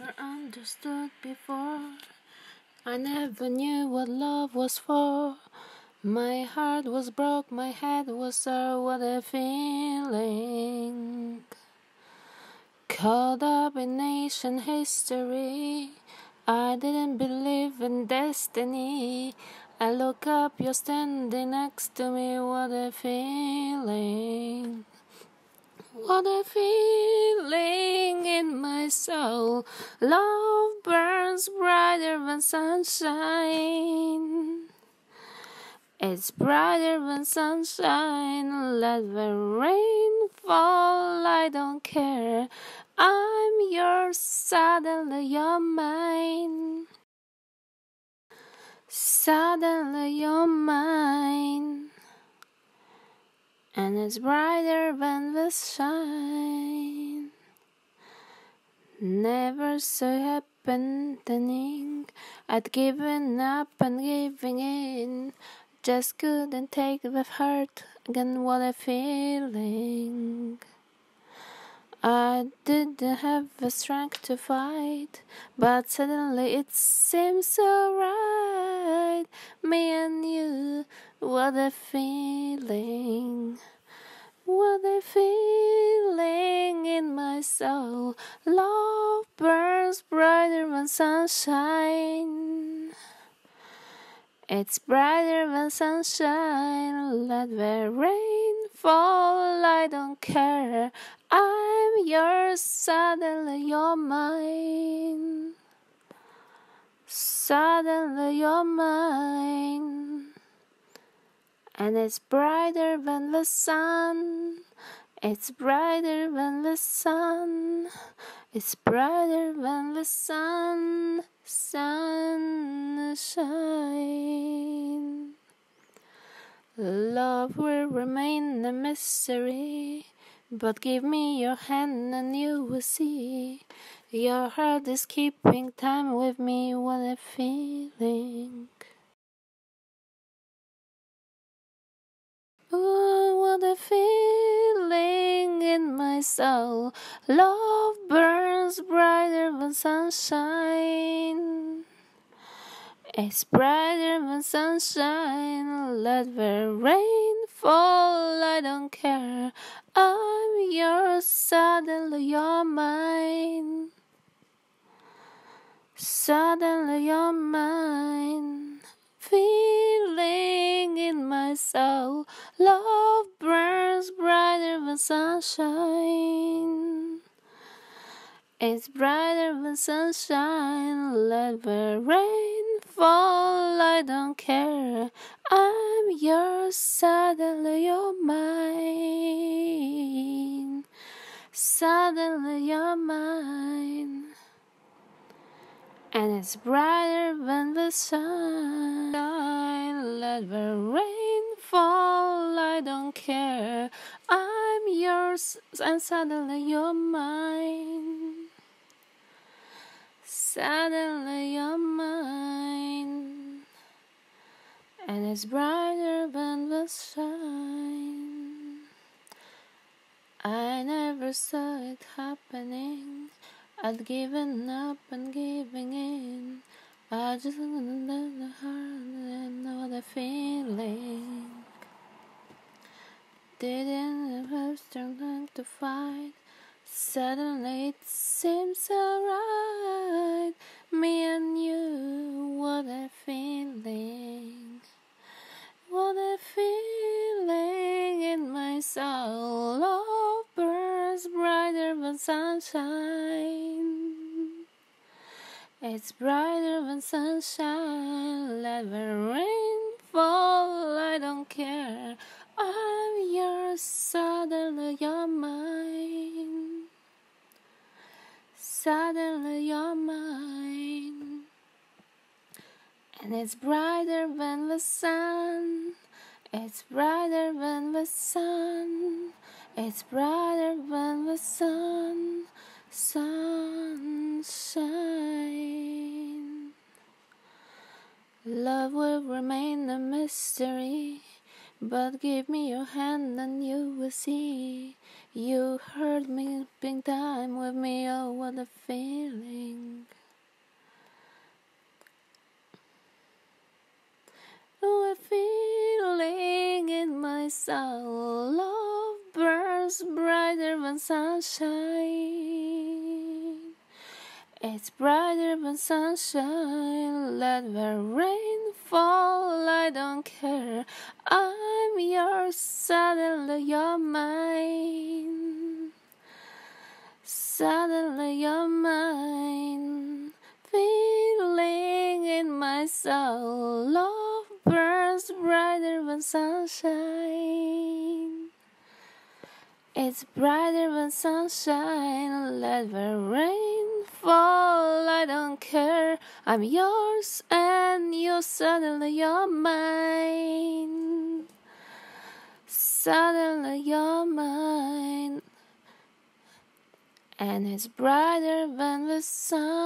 never understood before. I never knew what love was for. My heart was broke, my head was sore, what a feeling. Caught up in ancient history, I didn't believe in destiny. I look up, you're standing next to me, what a feeling. What a feeling in my soul. Love burns brighter than sunshine. It's brighter than sunshine. Let the rain fall. I don't care. I'm yours. Suddenly you're mine. Suddenly you're mine. And it's brighter than the shine. Never so happening. I'd given up and giving in. Just couldn't take the hurt again. What a feeling. I didn't have the strength to fight, but suddenly it seems so right. Me and you, what a feeling. What a feeling in my soul. Sunshine. It's brighter than sunshine. Let the rain fall. I don't care. I'm yours. Suddenly you're mine. Suddenly you're mine. And it's brighter than the sun. It's brighter than the sun. It's brighter than the sun. Sunshine. Love will remain a mystery. But give me your hand and you will see. Your heart is keeping time with me. What a feeling. Oh, my soul. Love burns brighter than sunshine. It's brighter than sunshine. Let the rain fall. I don't care. I'm yours. Suddenly you're mine. Suddenly you're mine. Feeling in my soul. Love burns brighter than sunshine. It's brighter than sunshine. Let the rain fall. I don't care. I'm yours. Suddenly you're mine. Suddenly you're mine. And it's brighter than the sun. Let the rain fall. Yours. And suddenly you're mine. Suddenly you're mine, and it's brighter than the sun. I never saw it happening. I'd given up and giving in. I just and know the feeling. Didn't have strength to. Suddenly it seems so right. Me and you, what a feeling. What a feeling in my soul. Love burns brighter than sunshine. It's brighter than sunshine. Let the rain fall. I and it's brighter than the sun. It's brighter than the sun. It's brighter than the sun. Sunshine. Love will remain a mystery. But give me your hand and you will see. You heard me big time with me, oh what a feeling. A feeling in my soul. Love burns brighter than sunshine. It's brighter than sunshine. Let the rain fall. I don't care. I'm yours. Suddenly you're mine. Suddenly you're mine. Feeling in my soul. Love burns brighter than sunshine. It's brighter than sunshine. Let the rain fall. I don't care. I'm yours and you suddenly you're mine. Suddenly you're mine. And it's brighter than the sunshine.